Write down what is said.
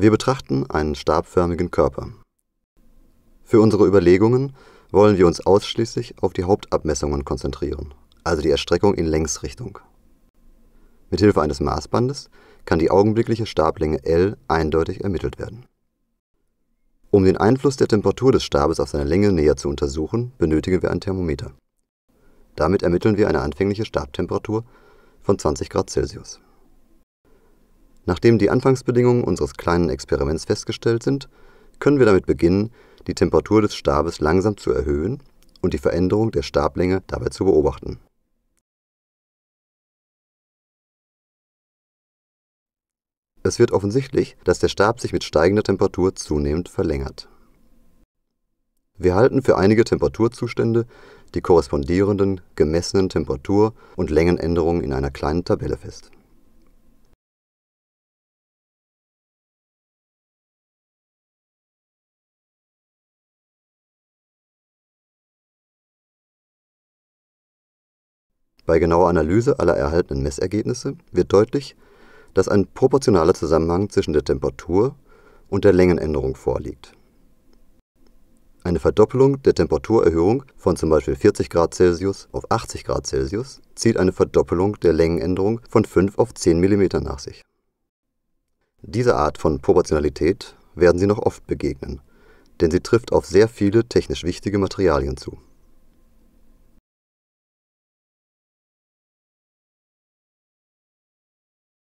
Wir betrachten einen stabförmigen Körper. Für unsere Überlegungen wollen wir uns ausschließlich auf die Hauptabmessungen konzentrieren, also die Erstreckung in Längsrichtung. Mithilfe eines Maßbandes kann die augenblickliche Stablänge L eindeutig ermittelt werden. Um den Einfluss der Temperatur des Stabes auf seine Länge näher zu untersuchen, benötigen wir ein Thermometer. Damit ermitteln wir eine anfängliche Stabtemperatur von 20 Grad Celsius. Nachdem die Anfangsbedingungen unseres kleinen Experiments festgestellt sind, können wir damit beginnen, die Temperatur des Stabes langsam zu erhöhen und die Veränderung der Stablänge dabei zu beobachten. Es wird offensichtlich, dass der Stab sich mit steigender Temperatur zunehmend verlängert. Wir halten für einige Temperaturzustände die korrespondierenden gemessenen Temperatur und Längenänderungen in einer kleinen Tabelle fest. Bei genauer Analyse aller erhaltenen Messergebnisse wird deutlich, dass ein proportionaler Zusammenhang zwischen der Temperatur und der Längenänderung vorliegt. Eine Verdoppelung der Temperaturerhöhung von zum Beispiel 40 Grad Celsius auf 80 Grad Celsius zieht eine Verdoppelung der Längenänderung von 5 auf 10 mm nach sich. Dieser Art von Proportionalität werden Sie noch oft begegnen, denn sie trifft auf sehr viele technisch wichtige Materialien zu